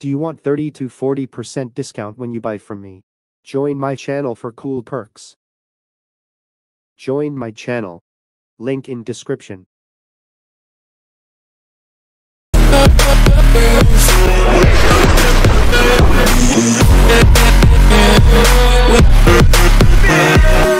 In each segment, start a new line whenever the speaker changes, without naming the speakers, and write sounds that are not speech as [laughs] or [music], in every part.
Do you want 30 to 40% discount when you buy from me? Join my channel for cool perks. Join my channel. Link in description. [laughs]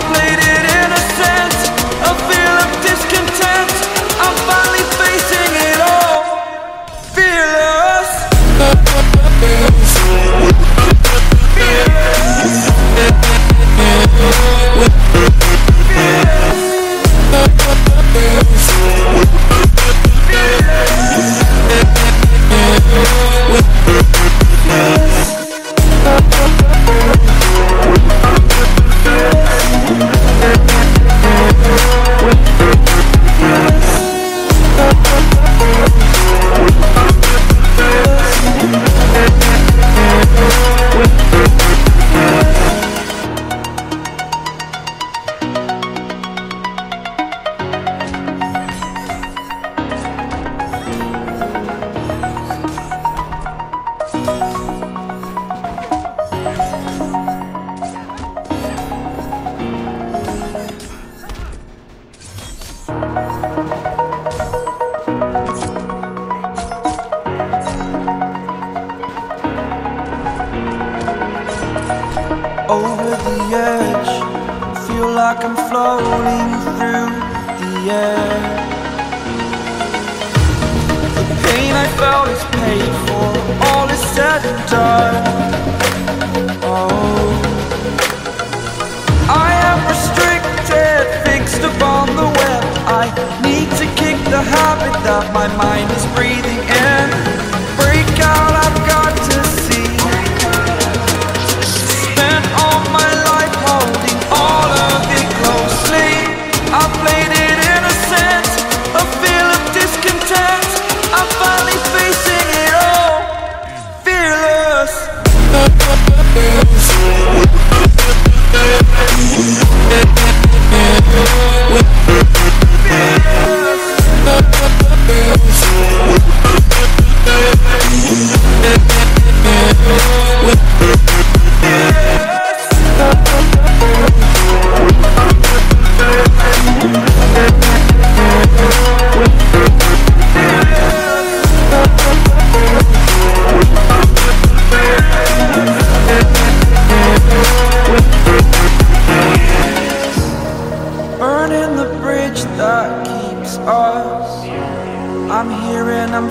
played it that my mind is breathing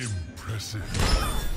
Impressive.